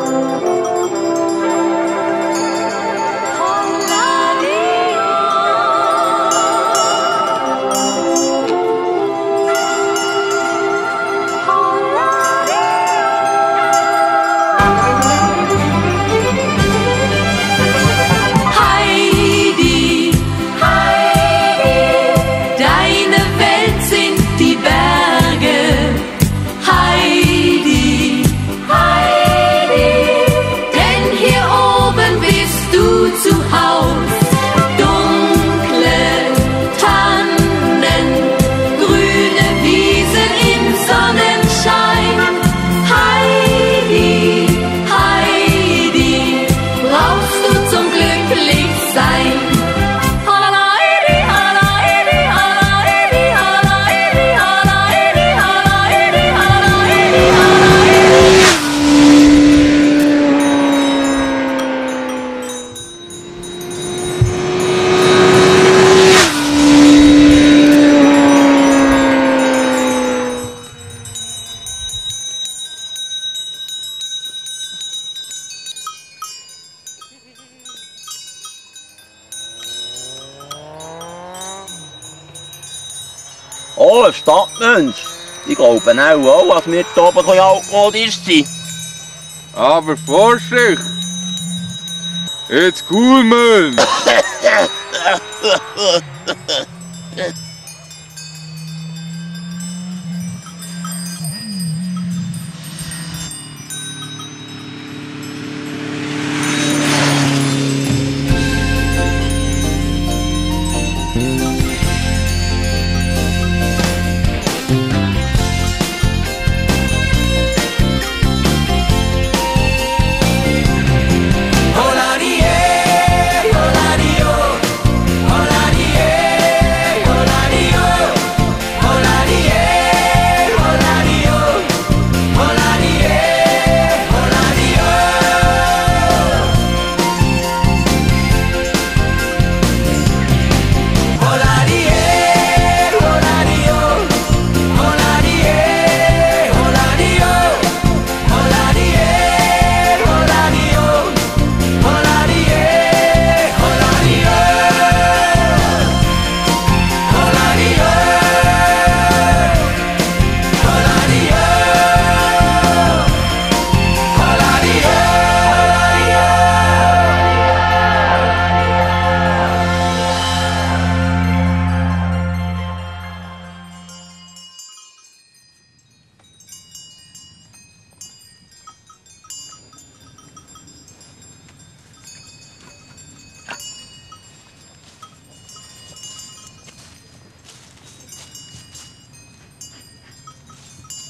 Heidi, Stadtmensch. Ich glaube auch, dass wir hier oben alkoholisch sind. Aber Vorsicht! Jetzt cool, Mann!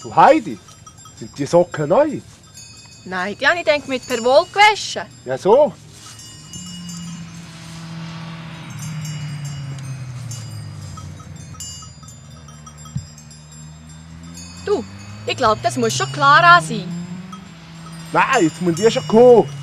Du Heidi, sind die Socken neu? Nein, die habe ich denk mit per Wohl gewaschen. Ja so. Du, ich glaube, das muss schon Clara sein. Nein, jetzt muss die schon kommen.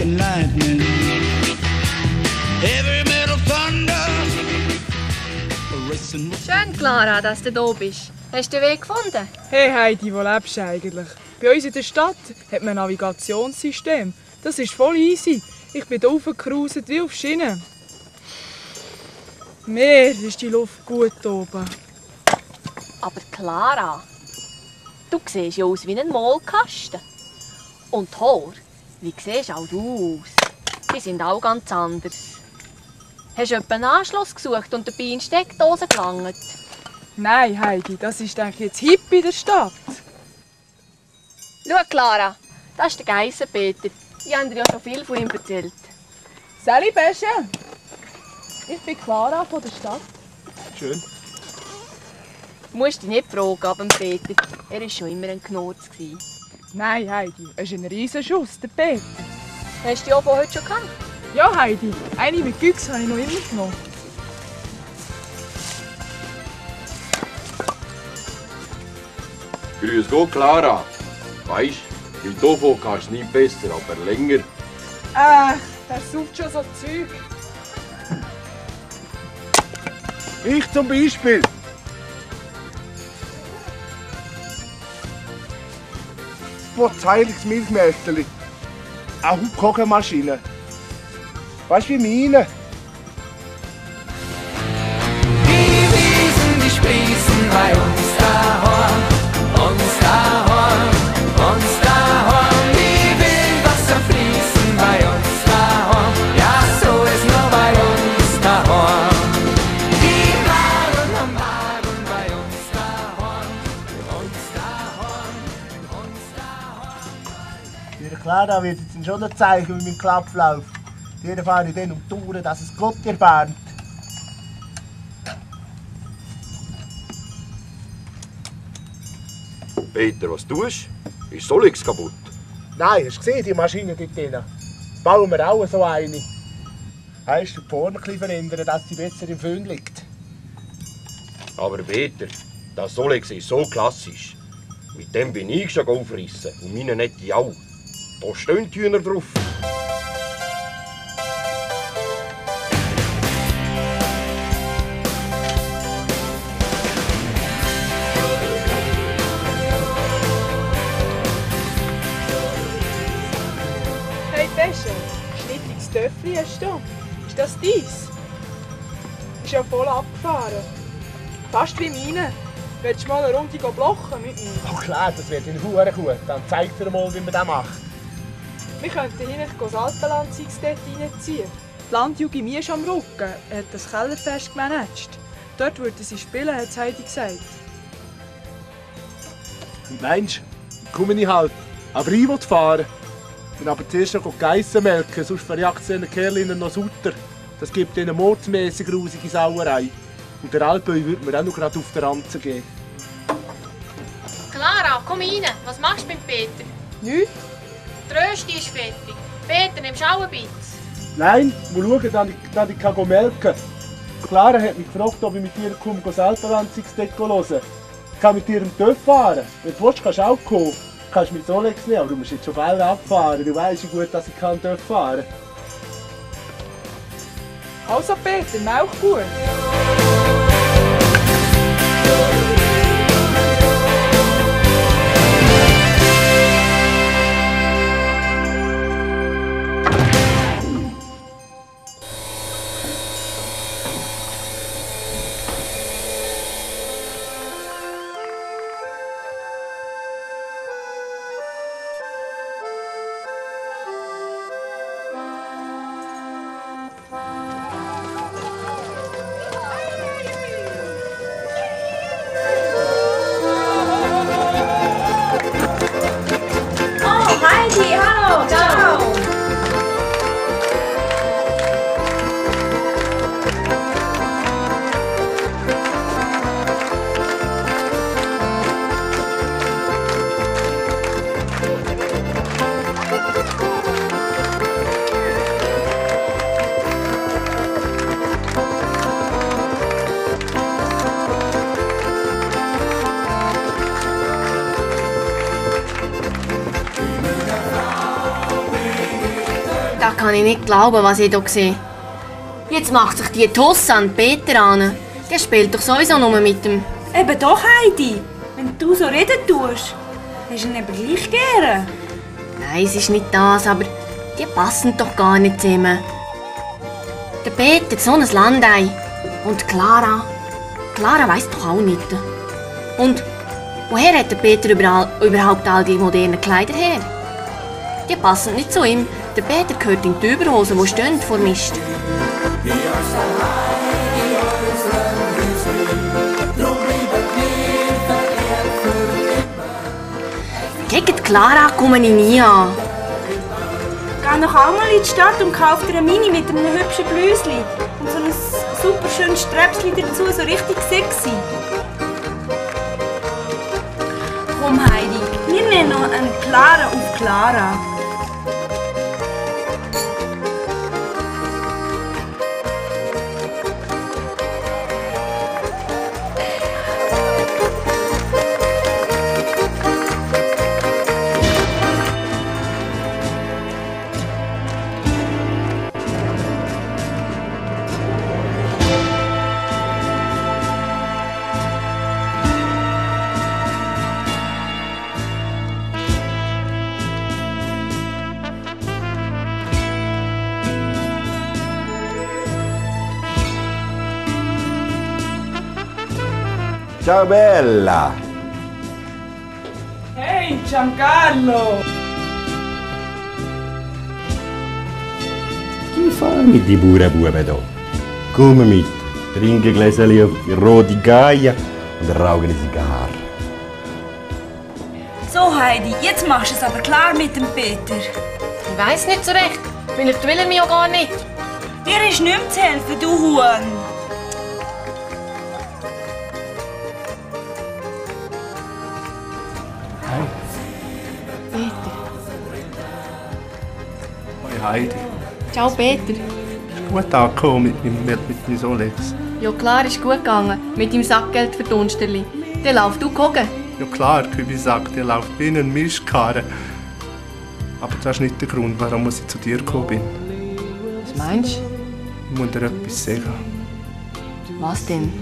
Lightning. Heavy metal thunder. Schön, Clara, dass du da bist. Hast du den Weg gefunden? Hey Heidi, wo lebst du eigentlich? Bei uns in der Stadt hat man ein Navigationssystem. Das ist voll easy. Ich bin raufgecruiset wie auf Schienen. Meer ist die Luft gut oben. Aber Clara, du siehst ja aus wie ein Maulkasten. Und die Haare, wie siehst auch du aus? Die sind auch ganz anders. Hast du einen Anschluss gesucht und dabei in Steckdose gelangt? Nein, Heidi, das ist denke ich, jetzt hip in der Stadt. Schau, Clara, das ist der Geissenpeter. Ich habe dir ja schon viel von ihm erzählt. Sally Besche, ich bin Clara von der Stadt. Schön. Du musst dich nicht fragen, aber Peter, er war schon immer ein Knurz. gewesen. Nein, Heidi, es ist ein Riesenschuss, der Peter. Hast du die Obo heute schon gehabt? Ja, Heidi, eine mit Güchs habe ich noch immer genommen. Grüß Gott, Clara. Weisst, im Tofu kannst du nicht besser, aber länger. Äh, der sucht schon so Zeug. Ich zum Beispiel. Wo heiliges Milchmädchen. Auch eine Kochmaschine. Weißt du, wie meine? Die Wiesen, die sprießen bei uns Clara wird jetzt schon noch zeigen, wie mein Klapf läuft. Die fahre ich dann um die Touren, dass es Gott erbarmt. Peter, was tust du? Ist Solix kaputt? Nein, hast du gesehen, die Maschine dort drin? Bauen wir auch so eine. Heißt, die vorne ein bisschen verändern, dass sie besser im Föhn liegt. Aber Peter, das Solix ist so klassisch. Mit dem bin ich schon aufrissen und meine nette auch. Da stehen die Hühner drauf. Hey Besche, schnittiges Töffli hast du. Ist das dies? Ist ja voll abgefahren. Fast wie meine. Willst du mal eine Runde blochen mit mir? Oh klar, das wird in Hure gut. Dann zeigt er mal, wie man das macht. Wir könnten hinten das Alpenlandzeugs dort reinziehen. Die Landjugend mir ist am Rücken. Er hat das Kellerfest gemanagt. Dort würden sie spielen, hat Heidi gesagt. Meinst du, komme ich halt. Aber ich will fahren. Dann aber zuerst noch Geissen melken, sonst verjagt sie den Kerlinnen noch Sutter. Das gibt ihnen mordsmässig grusige Sauerei. Und der Alpöi würde mir auch noch gerade auf der Ranze geben. Clara, komm rein. Was machst du mit Peter? Nichts? Die Rösti ist fertig. Peter, nimmst du auch ein bisschen? Nein, mal schauen, dass ich, dass ich kann melken kann. Clara hat mich gefragt, ob ich mit ihr komme, Alpenlandzungsdeck hören Ich kann mit ihr im Töff fahren. Wenn du willst, kannst du auch kommen. Du kannst mit Solex nehmen, aber du musst jetzt schon bald abfahren. Du weißt ja gut, dass ich kann Töff fahren Also Peter, Mauch gut. Kann ich nicht glauben, was ich hier sehe. Jetzt macht sich die Tosse an Peter an. Der spielt doch sowieso nur mit dem. Eben doch, Heidi. Wenn du so reden tust, hast du ihn eben gleich gern. Nein, es ist nicht das, aber die passen doch gar nicht zusammen. Der Peter so ein Landei. Und Clara. Clara weiß doch auch nicht. Und woher hat der Peter überall, überhaupt all die modernen Kleider her? Die passen nicht zu ihm. Der Peter gehört in die Überhose, die stehen vor Mist. Gegen Clara komme ich nie an. Geh noch einmal in die Stadt und kauf dir eine Mini mit einem hübschen Blüsli und so ein super schönes Sträpsli dazu, so richtig sexy. Komm Heidi, wir nehmen noch einen Clara auf Clara. Ciao bella! Hey Giancarlo! Che fai mit die Bauernbuben da? Komm mit, trinke ein Gläschen auf die rote Gaia und rauche eine Zigarre. So Heidi, jetzt machst du es aber klar mit dem Peter. Ich weiß nicht so recht. Vielleicht will er mich ja gar nicht. Dir ist nicht mehr zu helfen, du Huhn. Heidi. Ciao, Peter. Gut angekommen mit meinem, mit, meinem Solex. Ja, klar, ist gut gegangen. Mit dem Sackgeld für Dunsterli. Der läuft du gucken. Ja klar, Kübi sagt, ihr lauft wie ein Mischkarren. Aber das ist nicht der Grund, warum ich zu dir gekommen bin. Was meinst Ich muss dir etwas sagen. du? Was denn?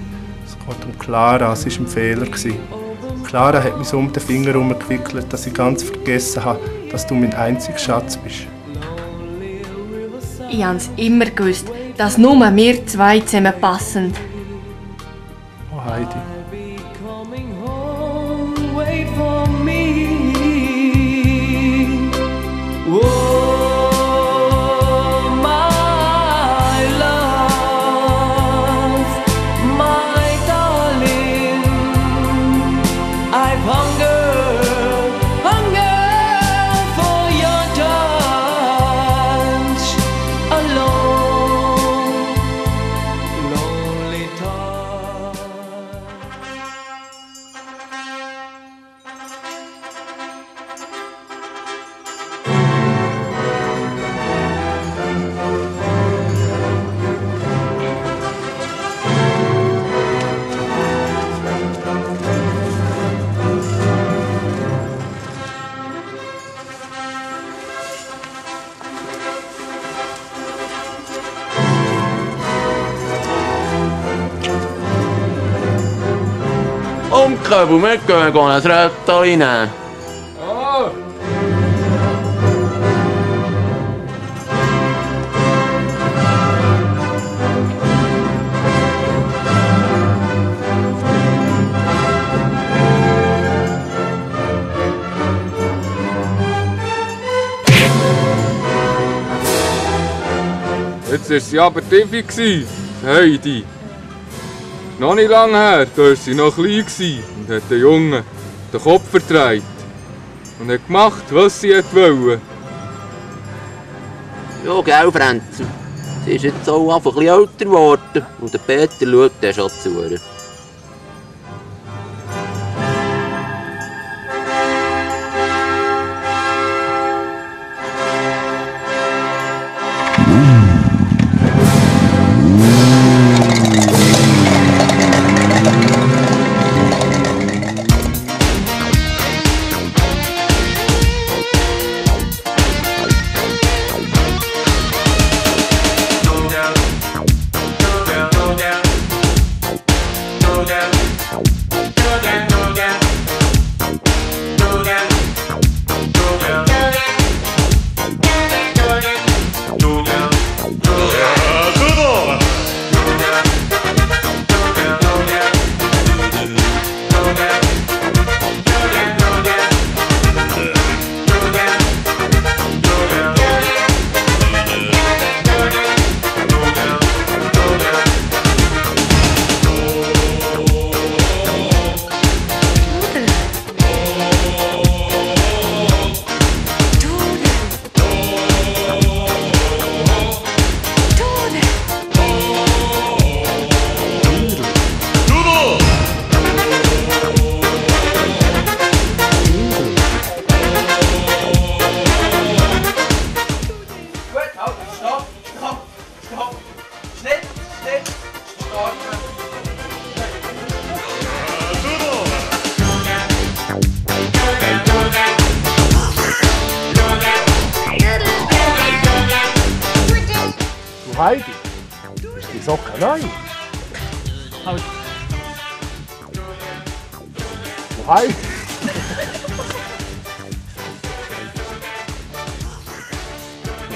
Es geht um Clara, es war ein Fehler. Clara hat mich so um den Finger herumgewickelt, dass ich ganz vergessen habe, dass du mein einziger Schatz bist. Ich hab's immer gewusst, dass nur wir zwei zusammenpassen. Oh Heidi. Deja de comer que me conocerá Toina. Oh. Het is ja, betekent Heidi. Noch nicht lange her, da war sie noch klein und hat den Jungen den Kopf verdreht. Und hat gemacht, was sie wollen. Ja, gell, Franzi. Sie ist jetzt auch einfach ein bisschen älter geworden. Und der Peter schaut dann schon zu.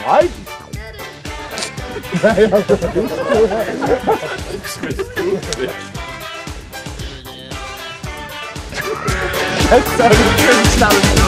Du Heidi. Nein, also das ist Jetzt soll ich